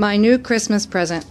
My new Christmas present.